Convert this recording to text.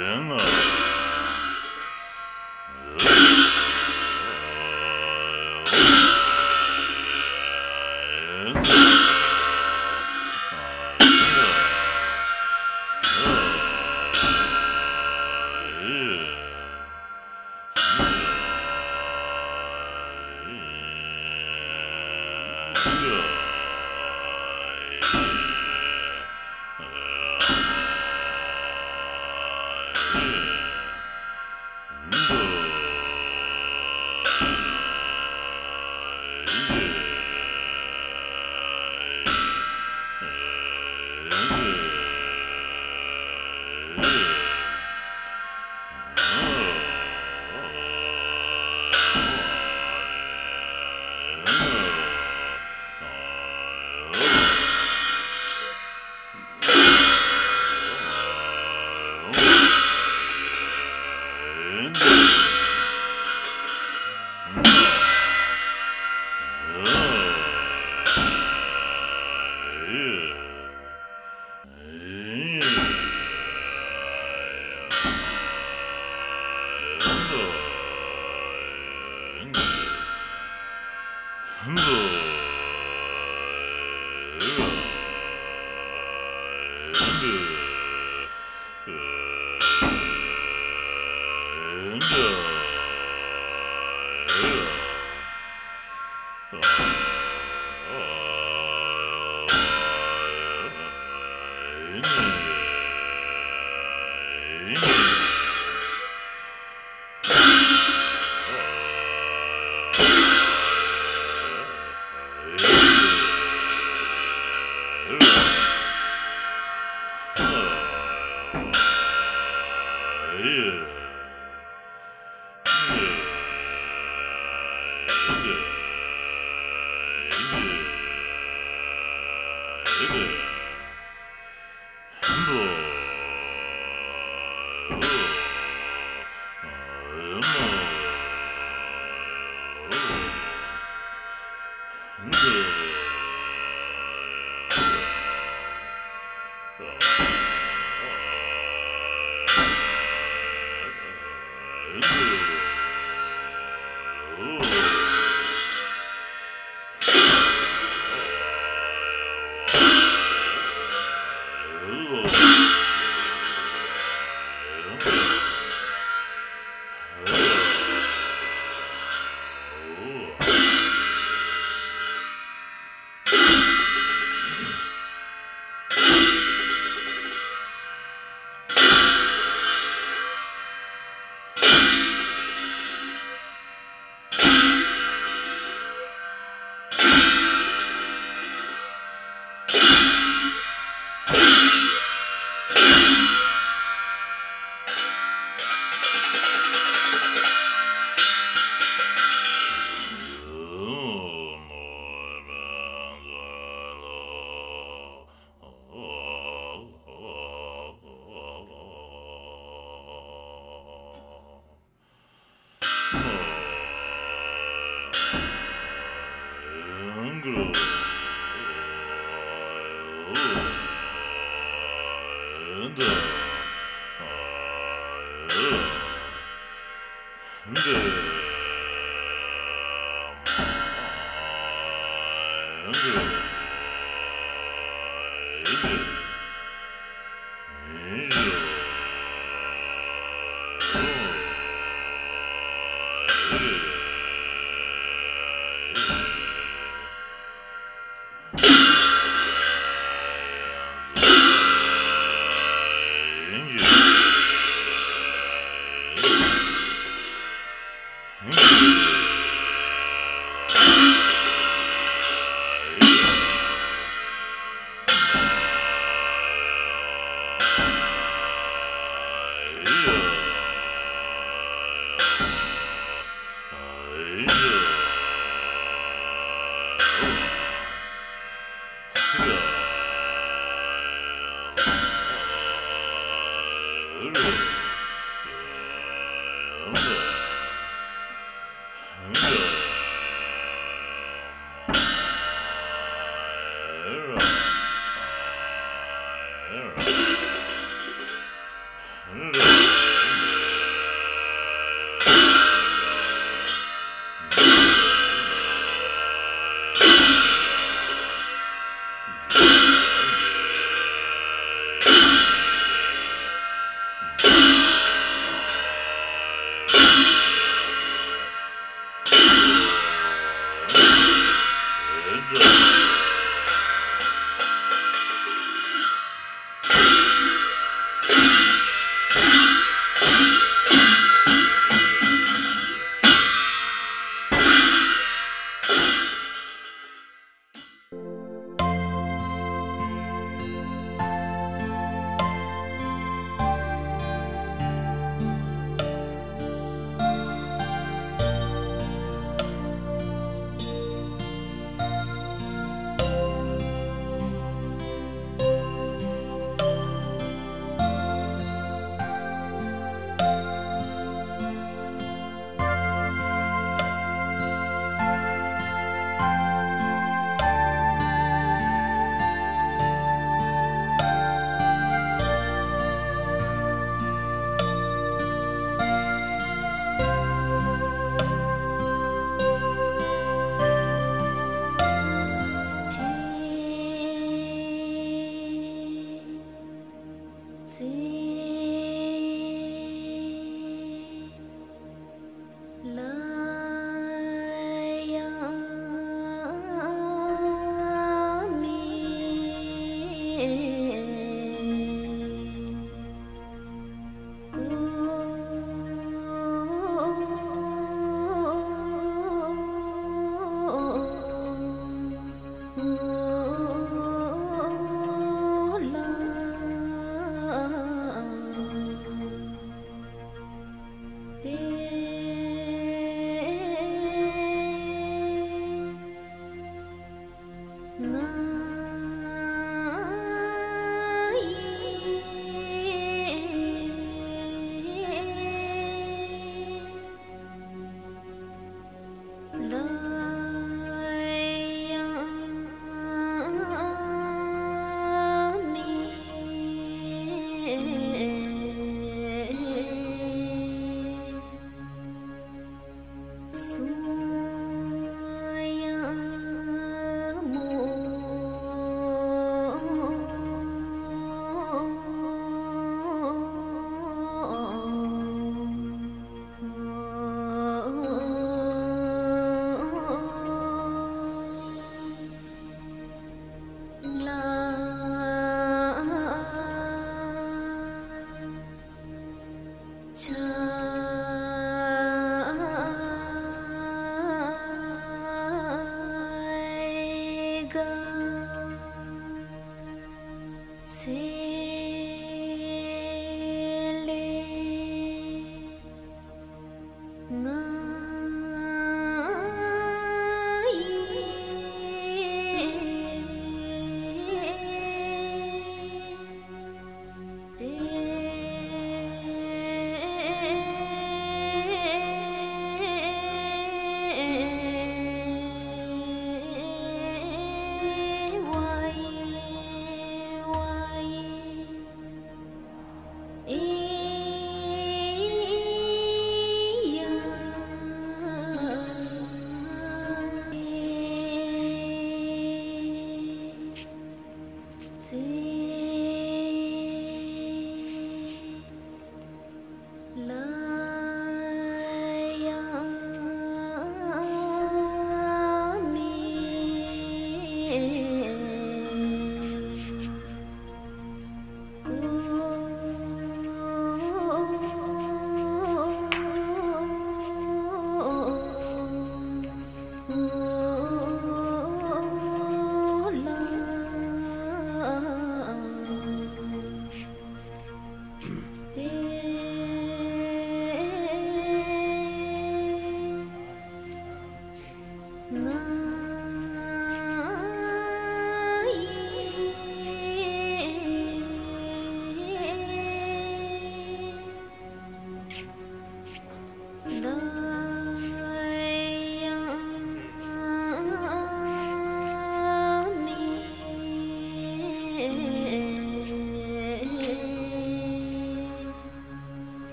in the... Oh. Ooh. And, uh... All right.